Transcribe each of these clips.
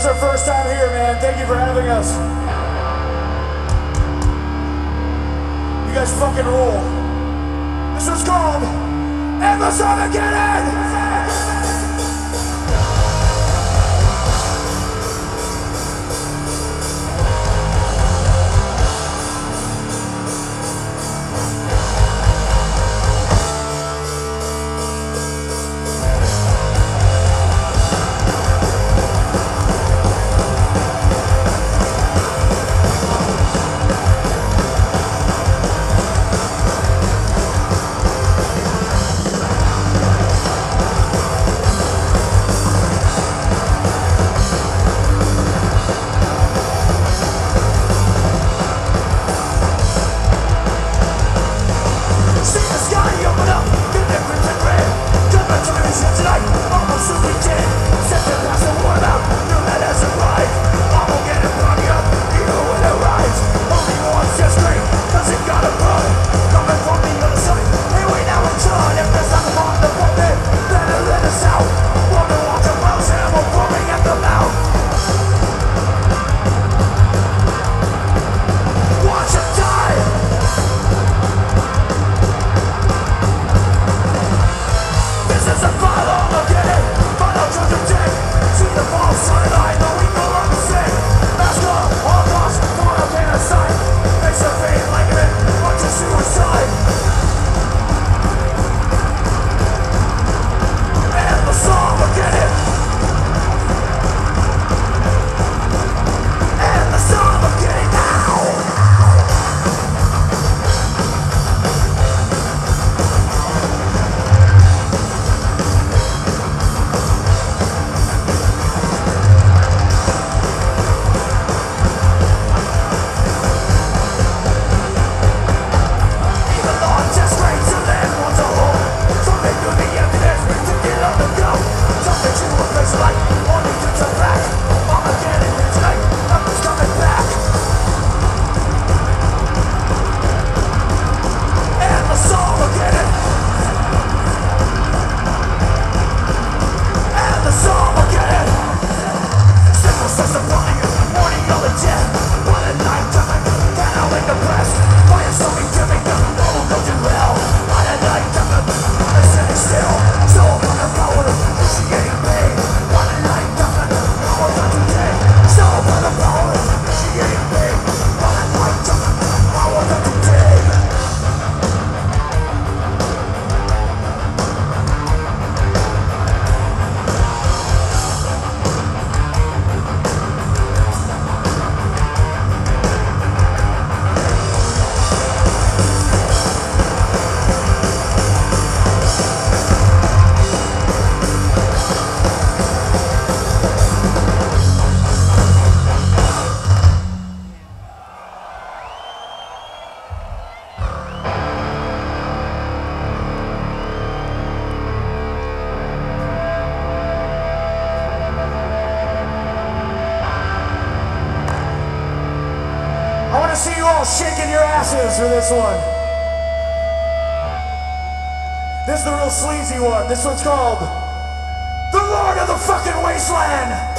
This is our first time here, man. Thank you for having us. You guys fucking rule. This is called Amazon Again! This one's called The Lord of the Fucking Wasteland.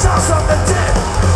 Sounds of the dead.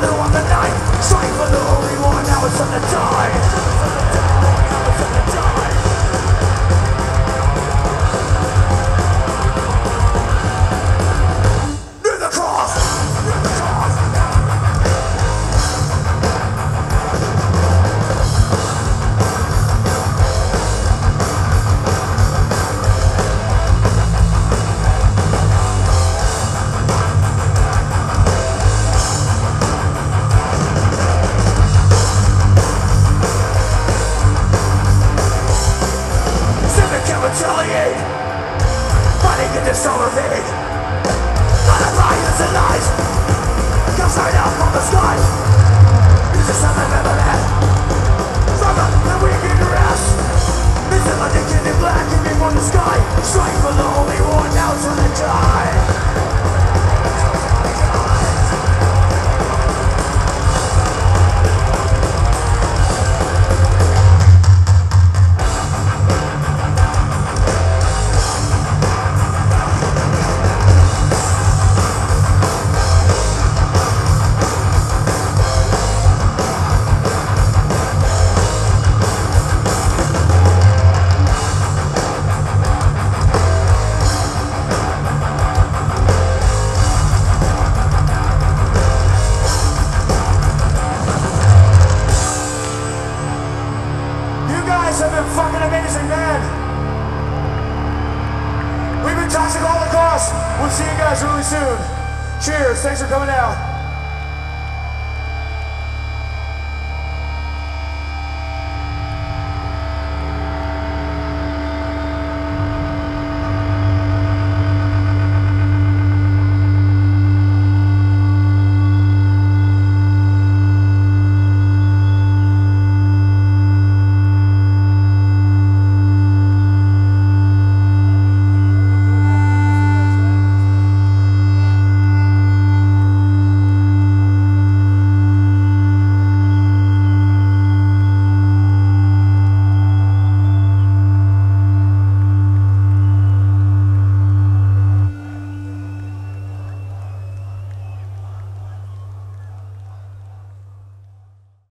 We'll see you guys really soon. Cheers. it's for coming out.